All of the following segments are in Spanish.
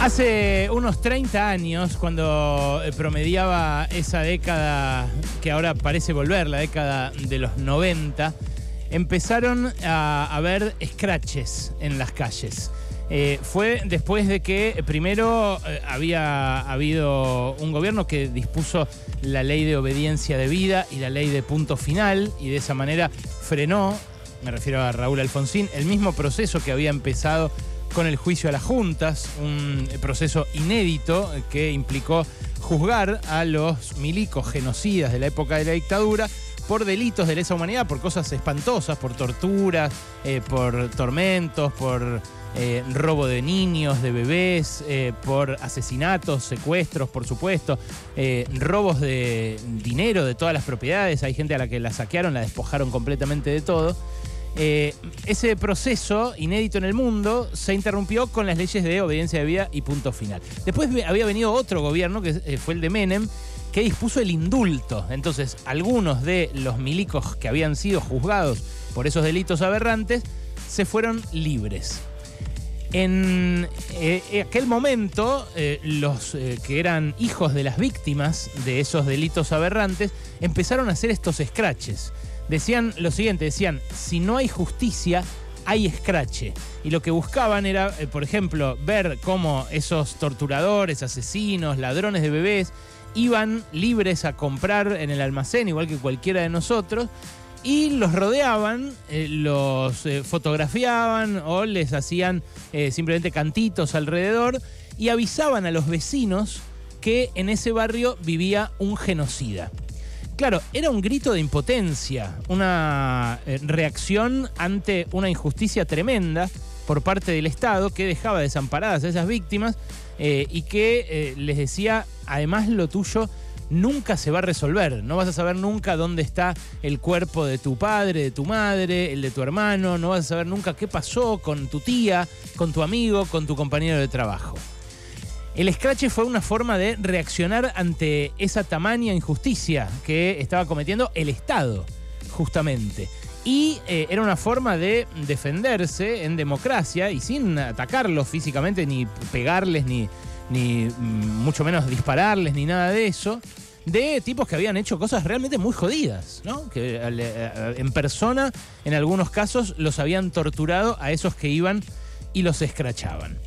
Hace unos 30 años, cuando eh, promediaba esa década que ahora parece volver, la década de los 90, empezaron a haber scratches en las calles. Eh, fue después de que primero eh, había habido un gobierno que dispuso la ley de obediencia de vida y la ley de punto final y de esa manera frenó, me refiero a Raúl Alfonsín, el mismo proceso que había empezado con el juicio a las juntas, un proceso inédito que implicó juzgar a los milicos genocidas de la época de la dictadura por delitos de lesa humanidad, por cosas espantosas, por torturas, eh, por tormentos, por eh, robo de niños, de bebés, eh, por asesinatos, secuestros, por supuesto, robos de dinero de todas las propiedades. Hay gente a la que la saquearon, la despojaron completamente de todo. Ese proceso inédito en el mundo se interrumpió con las leyes de obediencia de vida y punto final. Después había venido otro gobierno, que fue el de Menem, que dispuso el indulto. Entonces, algunos de los milicos que habían sido juzgados por esos delitos aberrantes se fueron libres. En eh, aquel momento, eh, los eh, que eran hijos de las víctimas de esos delitos aberrantes empezaron a hacer estos scratches. Decían lo siguiente, decían, si no hay justicia, hay escrache. Y lo que buscaban era, por ejemplo, ver cómo esos torturadores, asesinos, ladrones de bebés, iban libres a comprar en el almacén, igual que cualquiera de nosotros, y los rodeaban, eh, los eh, fotografiaban o les hacían eh, simplemente cantitos alrededor y avisaban a los vecinos que en ese barrio vivía un genocida. Claro, era un grito de impotencia, una reacción ante una injusticia tremenda por parte del Estado que dejaba desamparadas a esas víctimas eh, y que eh, les decía, además lo tuyo nunca se va a resolver, no vas a saber nunca dónde está el cuerpo de tu padre, de tu madre, el de tu hermano, no vas a saber nunca qué pasó con tu tía, con tu amigo, con tu compañero de trabajo. El scratch fue una forma de reaccionar ante esa tamaña injusticia que estaba cometiendo el Estado, justamente. Y eh, era una forma de defenderse en democracia y sin atacarlos físicamente, ni pegarles, ni, ni mm, mucho menos dispararles, ni nada de eso, de tipos que habían hecho cosas realmente muy jodidas, ¿no? Que eh, en persona, en algunos casos, los habían torturado a esos que iban y los escrachaban.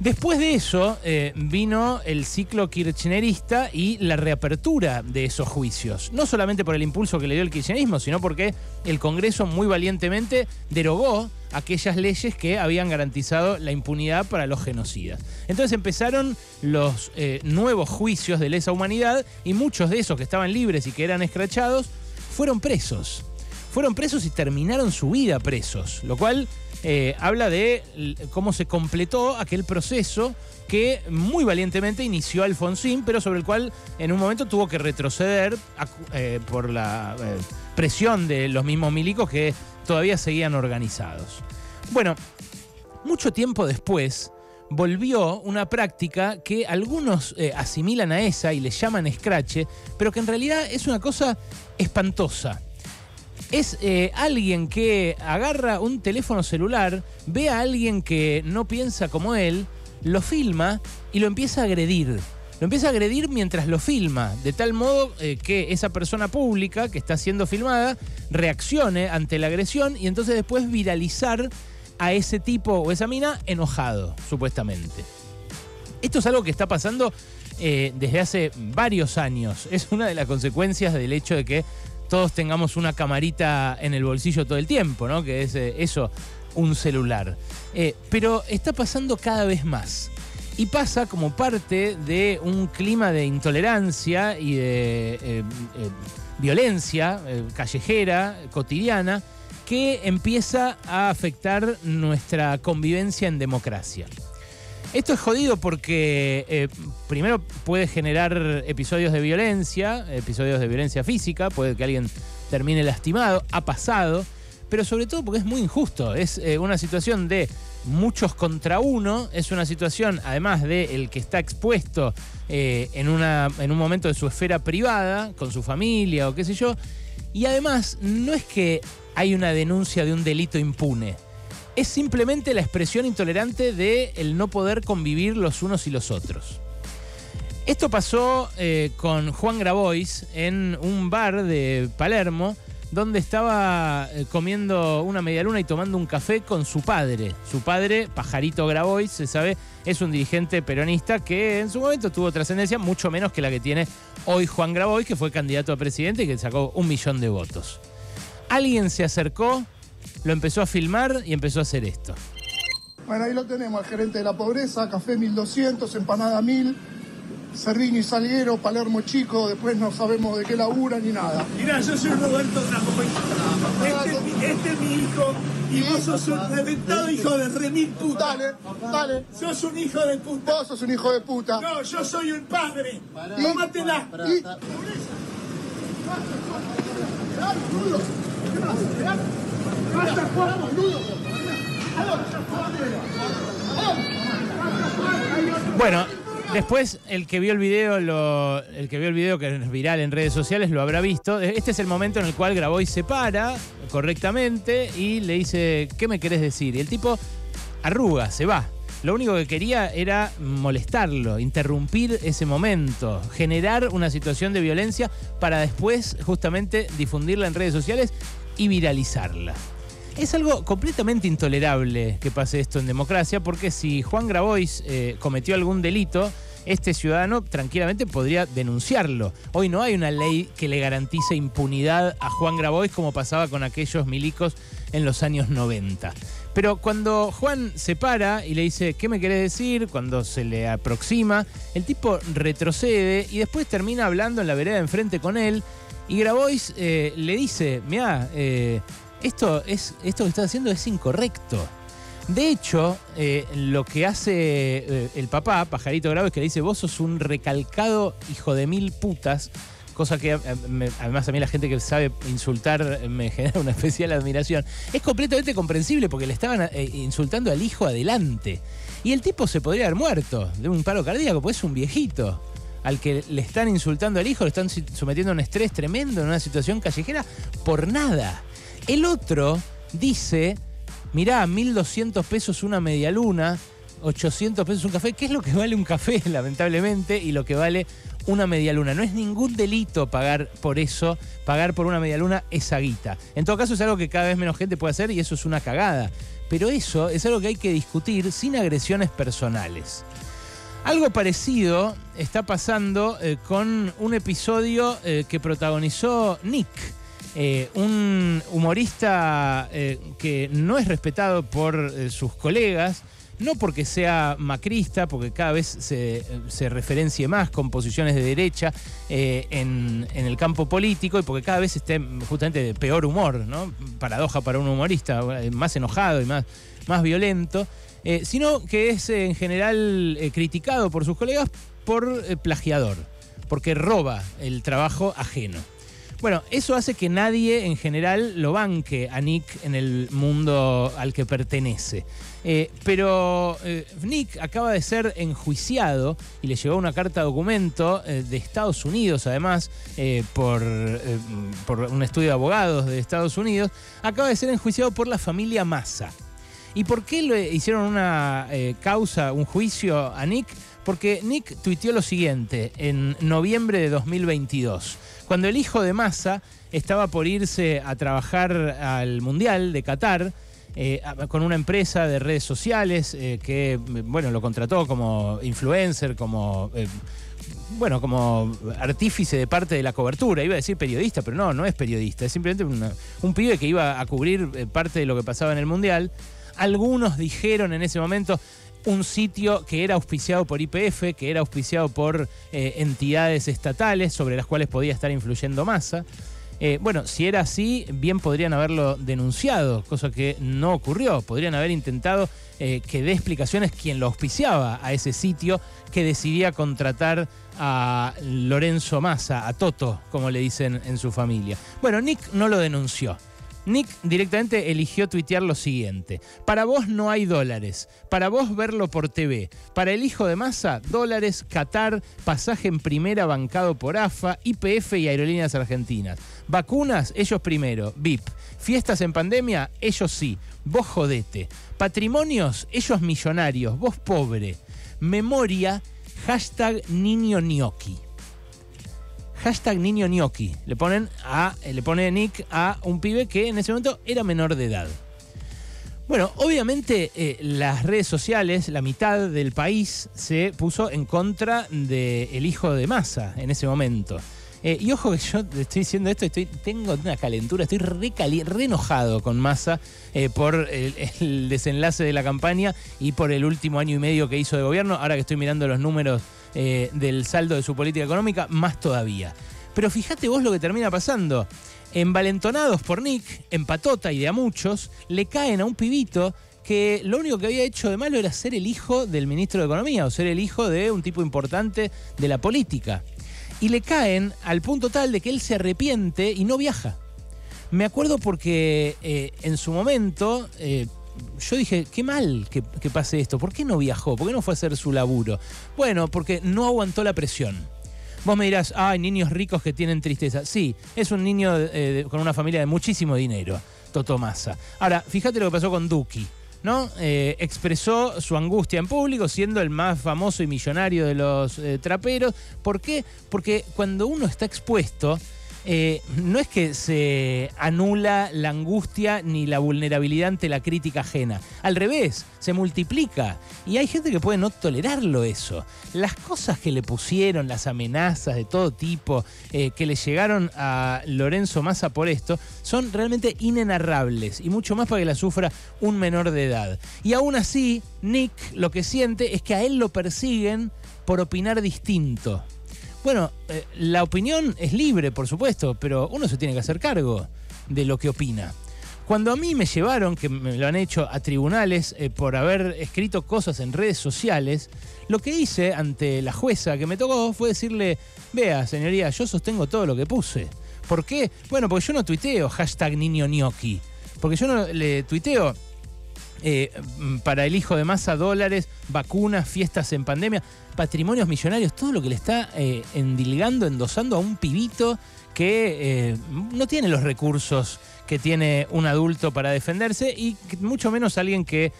Después de eso eh, vino el ciclo kirchnerista y la reapertura de esos juicios. No solamente por el impulso que le dio el kirchnerismo, sino porque el Congreso muy valientemente derogó aquellas leyes que habían garantizado la impunidad para los genocidas. Entonces empezaron los eh, nuevos juicios de lesa humanidad y muchos de esos que estaban libres y que eran escrachados fueron presos. Fueron presos y terminaron su vida presos, lo cual eh, habla de cómo se completó aquel proceso que muy valientemente inició Alfonsín, pero sobre el cual en un momento tuvo que retroceder eh, por la eh, presión de los mismos milicos que todavía seguían organizados. Bueno, mucho tiempo después volvió una práctica que algunos asimilan a esa y le llaman escrache, pero que en realidad es una cosa espantosa es eh, alguien que agarra un teléfono celular, ve a alguien que no piensa como él, lo filma y lo empieza a agredir. Lo empieza a agredir mientras lo filma, de tal modo eh, que esa persona pública que está siendo filmada reaccione ante la agresión y entonces después viralizar a ese tipo o esa mina enojado, supuestamente. Esto es algo que está pasando eh, desde hace varios años. Es una de las consecuencias del hecho de que todos tengamos una camarita en el bolsillo todo el tiempo, ¿no? Que es eh, eso, un celular. Eh, pero está pasando cada vez más. Y pasa como parte de un clima de intolerancia y de eh, violencia callejera, cotidiana, que empieza a afectar nuestra convivencia en democracia. Esto es jodido porque eh, primero puede generar episodios de violencia, episodios de violencia física, puede que alguien termine lastimado, ha pasado, pero sobre todo porque es muy injusto, es eh, una situación de muchos contra uno, es una situación además de el que está expuesto eh, en, una, en un momento de su esfera privada, con su familia o qué sé yo, y además no es que hay una denuncia de un delito impune es simplemente la expresión intolerante de el no poder convivir los unos y los otros. Esto pasó eh, con Juan Grabois en un bar de Palermo, donde estaba eh, comiendo una medialuna y tomando un café con su padre. Su padre, Pajarito Grabois, se sabe, es un dirigente peronista que en su momento tuvo trascendencia mucho menos que la que tiene hoy Juan Grabois, que fue candidato a presidente y que sacó un millón de votos. Alguien se acercó, lo empezó a filmar y empezó a hacer esto. Bueno, ahí lo tenemos, al gerente de la pobreza, café 1200, empanada 1000 Servini y Salguero, Palermo Chico, después no sabemos de qué labura ni nada. Mirá, yo soy Roberto Trapo. Este, este, es mi hijo y vos sos un reventado hijo de remil puta. Dale, dale. Sos un hijo de puta. Vos sos un hijo de puta. No, yo soy un padre. Tómatela. Y... Bueno, Después, el que vio el video, el que vio el video que es viral en redes sociales lo habrá visto. Este es el momento en el cual Grabois se para correctamente y le dice, ¿qué me querés decir? Y el tipo arruga, se va. Lo único que quería era molestarlo, interrumpir ese momento, generar una situación de violencia para después justamente difundirla en redes sociales y viralizarla. Es algo completamente intolerable que pase esto en democracia, porque si Juan Grabois eh, cometió algún delito, este ciudadano tranquilamente podría denunciarlo. Hoy no hay una ley que le garantice impunidad a Juan Grabois como pasaba con aquellos milicos en los años 90. Pero cuando Juan se para y le dice, ¿qué me querés decir? Cuando se le aproxima, el tipo retrocede y después termina hablando en la vereda enfrente con él. Y Grabois eh, le dice, mira, eh, esto, es, esto que estás haciendo es incorrecto. De hecho, eh, lo que hace eh, el papá, Pajarito Grave, es que le dice, vos sos un recalcado hijo de mil putas, cosa que eh, además a mí la gente que sabe insultar me genera una especial admiración. Es completamente comprensible porque le estaban insultando al hijo adelante. Y el tipo se podría haber muerto de un paro cardíaco, pues es un viejito al que le están insultando al hijo, le están sometiendo a un estrés tremendo en una situación callejera por nada. El otro dice, mirá, 1.200 pesos una media luna, 800 pesos un café. ¿Qué es lo que vale un café, lamentablemente, y lo que vale una media luna? No es ningún delito pagar por eso, pagar por una media luna esa guita. En todo caso es algo que cada vez menos gente puede hacer y eso es una cagada. Pero eso es algo que hay que discutir sin agresiones personales. Algo parecido está pasando eh, con un episodio eh, que protagonizó Nick eh, un humorista eh, que no es respetado por eh, sus colegas, no porque sea macrista, porque cada vez se, referencie más con posiciones de derecha en, el campo político y porque cada vez esté justamente de peor humor, ¿no? Paradoja para un humorista, más enojado y más, más violento, sino que es en general criticado por sus colegas por plagiador, porque roba el trabajo ajeno. Bueno, eso hace que nadie en general lo banque a Nick en el mundo al que pertenece. Eh, pero eh, Nick acaba de ser enjuiciado y le llegó una carta documento eh, de Estados Unidos, además, por, por un estudio de abogados de Estados Unidos. Acaba de ser enjuiciado por la familia Massa. ¿Y por qué le hicieron una causa, un juicio a Nick? Porque Nick tuiteó lo siguiente en noviembre de 2022. Cuando el hijo de Massa estaba por irse a trabajar al Mundial de Qatar, eh, con una empresa de redes sociales eh, que, bueno, lo contrató como influencer, como... Eh, bueno, como artífice de parte de la cobertura. Iba a decir periodista, pero no, no es periodista. Es simplemente un pibe que iba a cubrir parte de lo que pasaba en el Mundial. Algunos dijeron en ese momento, un sitio que era auspiciado por IPF, que era auspiciado por eh, entidades estatales sobre las cuales podía estar influyendo masa. Eh, bueno, si era así, bien podrían haberlo denunciado, cosa que no ocurrió. Podrían haber intentado eh, que dé explicaciones quien lo auspiciaba a ese sitio que decidía contratar a Lorenzo Massa, a Toto, como le dicen en su familia. Bueno, Nick no lo denunció. Nick directamente eligió tuitear lo siguiente. Para vos no hay dólares. Para vos verlo por TV. Para el hijo de masa, dólares, Qatar, pasaje en primera bancado por AFA, IPF y Aerolíneas Argentinas. Vacunas, ellos primero. VIP. Fiestas en pandemia, ellos sí. vos jodete. Patrimonios, ellos millonarios, vos pobre. Memoria, hashtag niño gnocchi. Hashtag niño gnocchi. Le ponen a, eh, le pone Nick a un pibe que en ese momento era menor de edad. Bueno, obviamente eh, las redes sociales, la mitad del país se puso en contra del hijo de Massa en ese momento. Eh, y ojo que yo estoy diciendo esto, estoy, tengo una calentura, estoy re, re enojado con Massa por el, desenlace de la campaña y por el último año y medio que hizo de gobierno. Ahora que estoy mirando los números eh, del saldo de su política económica, más todavía. Pero fíjate vos lo que termina pasando. Envalentonados por Nick, en patota y de a muchos, le caen a un pibito que lo único que había hecho de malo era ser el hijo del ministro de Economía o ser el hijo de un tipo importante de la política y le caen al punto tal de que él se arrepiente y no viaja. Me acuerdo porque eh, en su momento eh, yo dije, qué mal que, pase esto, ¿por qué no viajó? ¿Por qué no fue a hacer su laburo? Bueno, porque no aguantó la presión. Vos me dirás, hay niños ricos que tienen tristeza. Sí, es un niño eh, con una familia de muchísimo dinero, Toto Massa. Ahora, fíjate lo que pasó con Duki. ¿no? Eh, expresó su angustia en público, siendo el más famoso y millonario de los eh, traperos. ¿Por qué? Porque cuando uno está expuesto, eh, no es que se anula la angustia ni la vulnerabilidad ante la crítica ajena. Al revés, se multiplica. Y hay gente que puede no tolerarlo eso. Las cosas que le pusieron, las amenazas de todo tipo, eh, que le llegaron a Lorenzo Massa por esto, son realmente inenarrables. Y mucho más para que la sufra un menor de edad. Y aún así, Nick lo que siente es que a él lo persiguen por opinar distinto. Bueno, eh, la opinión es libre, por supuesto, pero uno se tiene que hacer cargo de lo que opina. Cuando a mí me llevaron, que me lo han hecho a tribunales eh, por haber escrito cosas en redes sociales, lo que hice ante la jueza que me tocó fue decirle, vea, señoría, yo sostengo todo lo que puse. ¿Por qué? Bueno, porque yo no tuiteo hashtag niño gnocchi. Porque yo no le tuiteo eh, para el hijo de masa dólares, vacunas, fiestas en pandemia, patrimonios millonarios, todo lo que le está eh, endilgando, endosando a un pibito que eh, no tiene los recursos que tiene un adulto para defenderse y mucho menos alguien que,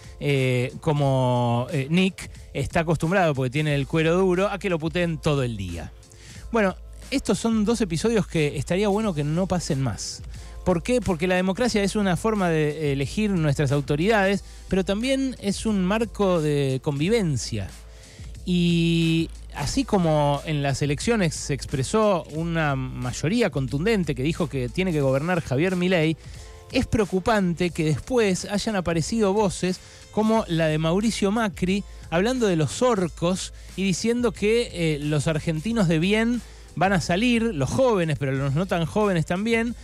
como Nick, está acostumbrado, porque tiene el cuero duro, a que lo puteen todo el día. Bueno, estos son dos episodios que estaría bueno que no pasen más. ¿Por qué? Porque la democracia es una forma de elegir nuestras autoridades, pero también es un marco de convivencia. Y así como en las elecciones se expresó una mayoría contundente que dijo que tiene que gobernar Javier Milei, es preocupante que después hayan aparecido voces como la de Mauricio Macri hablando de los orcos y diciendo que eh, los argentinos de bien van a salir, los jóvenes, pero los no tan jóvenes también,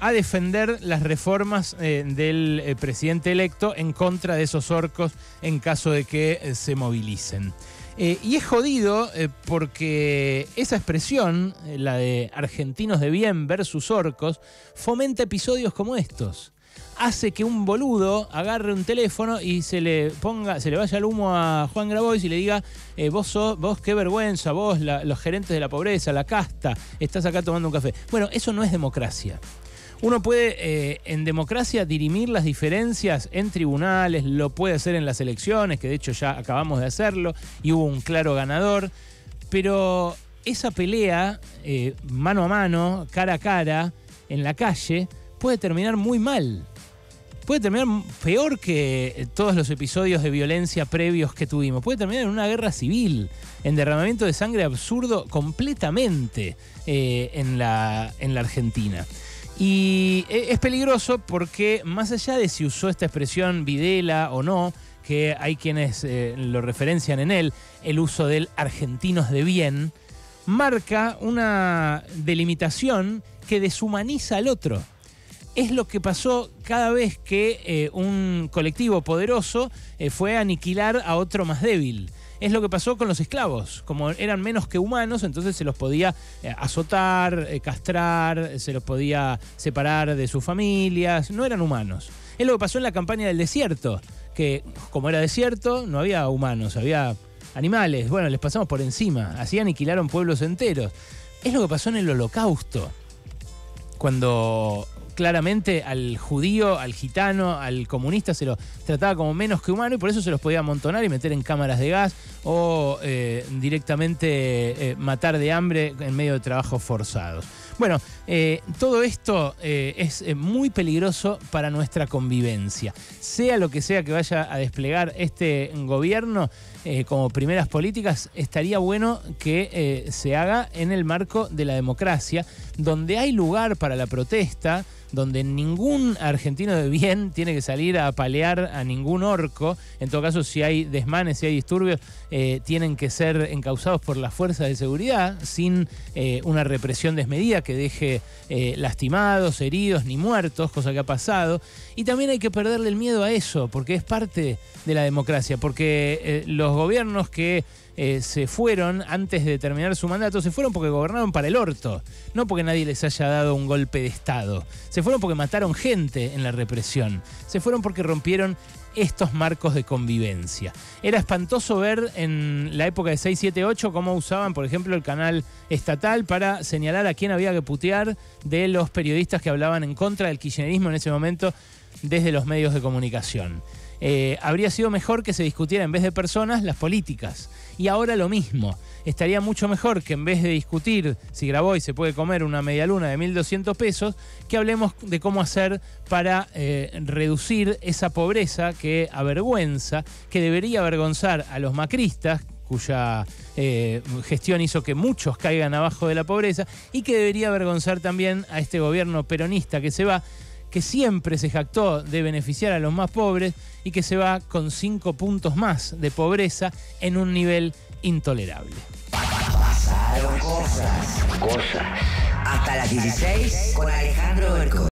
a defender las reformas eh, del eh, presidente electo en contra de esos orcos en caso de que eh, se movilicen. y es jodido porque esa expresión, la de argentinos de bien versus orcos, fomenta episodios como estos hace que un boludo agarre un teléfono y se le ponga, se le vaya el humo a Juan Grabois y le diga, vos sos, vos qué vergüenza, vos los gerentes de la pobreza, la casta, estás acá tomando un café. Bueno, eso no es democracia. Uno puede eh, en democracia dirimir las diferencias en tribunales, lo puede hacer en las elecciones, que de hecho ya acabamos de hacerlo, y hubo un claro ganador, pero esa pelea eh, mano a mano, cara a cara, en la calle, puede terminar muy mal. Puede terminar peor que eh, todos los episodios de violencia previos que tuvimos. Puede terminar en una guerra civil, en derramamiento de sangre absurdo completamente en, la, en la Argentina. Y e, es peligroso porque más allá de si usó esta expresión Videla o no, que hay quienes eh, lo referencian en él, el uso del argentinos de bien, marca una delimitación que deshumaniza al otro. Es lo que pasó cada vez que eh, un colectivo poderoso eh, fue a aniquilar a otro más débil. Es lo que pasó con los esclavos. Como eran menos que humanos, entonces se los podía eh, azotar, eh, castrar, se los podía separar de sus familias. No eran humanos. Es lo que pasó en la campaña del desierto, que como era desierto, no había humanos, había animales. Bueno, les pasamos por encima. Así aniquilaron pueblos enteros. Es lo que pasó en el holocausto. Cuando claramente al judío, al gitano, al comunista se lo trataba como menos que humano y por eso se los podía amontonar y meter en cámaras de gas o eh, directamente eh, matar de hambre en medio de trabajos forzados. Bueno, eh, todo esto es muy peligroso para nuestra convivencia. Sea lo que sea que vaya a desplegar este gobierno como primeras políticas, estaría bueno que se haga en el marco de la democracia, donde hay lugar para la protesta, donde ningún argentino de bien tiene que salir a palear a ningún orco. En todo caso, si hay desmanes, si hay disturbios, eh, tienen que ser encausados por las fuerzas de seguridad, sin eh, una represión desmedida que deje eh, lastimados, heridos ni muertos, cosa que ha pasado. Y también hay que perderle el miedo a eso, porque es parte de la democracia, porque los gobiernos que eh, se fueron antes de terminar su mandato, se fueron porque gobernaron para el orto, no porque nadie les haya dado un golpe de Estado. Se fueron porque mataron gente en la represión. Se fueron porque rompieron estos marcos de convivencia. Era espantoso ver en la época de 678 cómo usaban, por ejemplo, el canal estatal para señalar a quién había que putear de los periodistas que hablaban en contra del kirchnerismo en ese momento desde los medios de comunicación. Eh, habría sido mejor que se discutiera en vez de personas las políticas. Y ahora lo mismo. Estaría mucho mejor que en vez de discutir si Graboy se puede comer una media luna de 1.200 pesos, que hablemos de cómo hacer para eh, reducir esa pobreza que avergüenza, que debería avergonzar a los macristas, cuya eh, gestión hizo que muchos caigan abajo de la pobreza, y que debería avergonzar también a este gobierno peronista que se va que siempre se jactó de beneficiar a los más pobres y que se va con cinco puntos más de pobreza en un nivel intolerable. Pasaron cosas. Cosas. Hasta las 16 con Alejandro Berco.